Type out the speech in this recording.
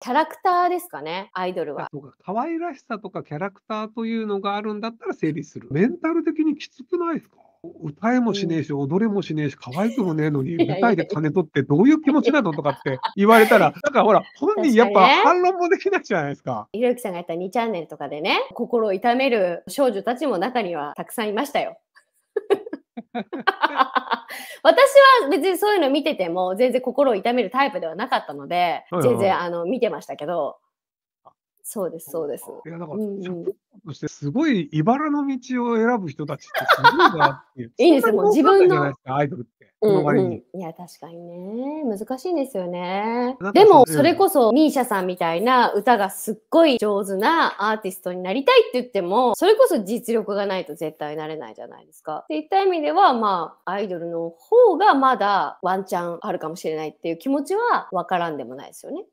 キャラクターですかね、アイドルは。そうか、可愛らしさとかキャラクターというのがあるんだったら成立する。メンタル的にきつくないですか？歌えもしねえし、踊れもしねえし、可愛くもねえのに、舞台で金取ってどういう気持ちなのとかって 言われたら、なんかほら、本人やっぱ反論もできないじゃないですか。ひろゆきさんがやった2チャンネルとかでね、心を痛める少女たちも中にはたくさんいましたよ。私は別にそういうの見てても全然心を痛めるタイプではなかったので、全然あの見てましたけど、そうです、そうです。いや、だから、うんうんサポートとしてすごい茨の道を選ぶ人たちってすごいなっていう。いいですよもう自分のアイドルって。その割に。いや、確かにね。難しいんですよねでも、そうそれこそ、ミーシャさんみたいな歌がすっごい上手なアーティストになりたいって言っても、それこそ実力がないと絶対なれないじゃないですか。っていった意味では、まあ、アイドルの方がまだワンチャンあるかもしれないっていう気持ちはわからんでもないですよね。